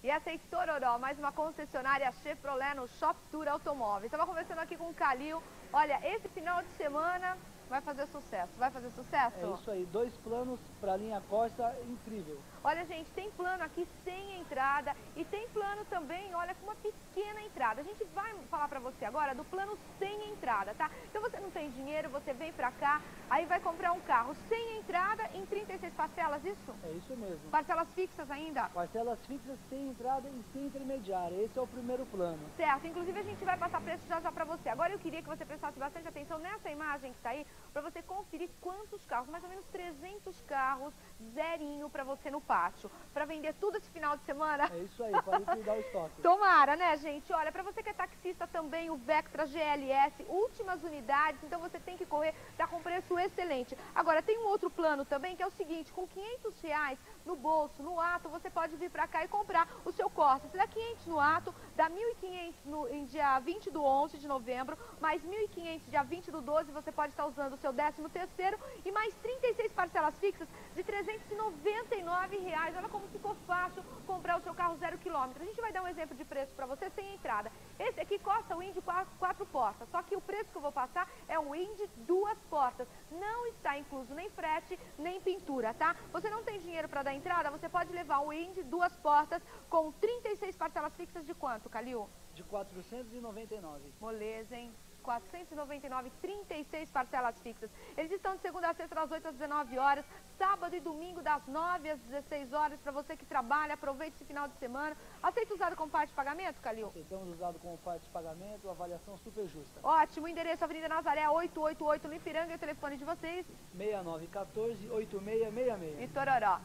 E essa é Itororó, mais uma concessionária Chevrolet no Shop Tour Automóveis. Estava conversando aqui com o Calil. Olha, esse final de semana vai fazer sucesso. Vai fazer sucesso? É isso aí, dois planos para a linha Costa, incrível. Olha, gente, tem plano aqui sem entrada e tem plano também, olha, com uma pequena entrada. A gente vai falar pra você agora do plano sem entrada, tá? Então você não tem dinheiro, você vem pra cá, aí vai comprar um carro sem entrada em 36 parcelas, isso? É isso mesmo. Parcelas fixas ainda? Parcelas fixas sem entrada e sem intermediária. Esse é o primeiro plano. Certo, inclusive a gente vai passar preço já já pra você. Agora eu queria que você prestasse bastante atenção nessa imagem que tá aí, pra você conferir quantos carros, mais ou menos 300 carros, zerinho pra você no pátio. Pra vender tudo esse final de semana. É isso aí, pode cuidar o estoque. Tomara, né, gente? Olha, pra você que é taxista também, o Vectra GLS, últimas unidades, então você tem que correr, tá com preço excelente. Agora, tem um outro plano também, que é o seguinte, com 500 reais no bolso, no ato, você pode vir pra cá e comprar o seu Corsa. Se dá 500 no ato, dá 1.500 no, em dia 20 do 11 de novembro, mais 1.500 dia 20 do 12, você pode estar usando o seu 13 terceiro e mais 36 parcelas fixas de 399 reais. Olha como ficou fácil comprar o seu carro zero quilômetro. A gente vai dar um exemplo de preço para você sem entrada. Esse aqui costa o Indy quatro, quatro portas, só que o preço que eu vou passar é um Indy duas portas. Não está incluso nem frete, nem pintura, tá? Você não tem dinheiro para dar entrada, você pode levar o Indy duas portas com 36 parcelas fixas de quanto, Calil? De 499. Moleza, hein? 499, 36 parcelas fixas. Eles estão de segunda a sexta das 8 às 19 horas, sábado e domingo das 9 às 16 horas, para você que trabalha, aproveite esse final de semana. Aceita usado como parte de pagamento, Calil? Aceitamos usado como parte de pagamento, avaliação super justa. Ótimo, endereço Avenida Nazaré 888 no Ipiranga e o telefone de vocês? 6914 8666. E Tororó.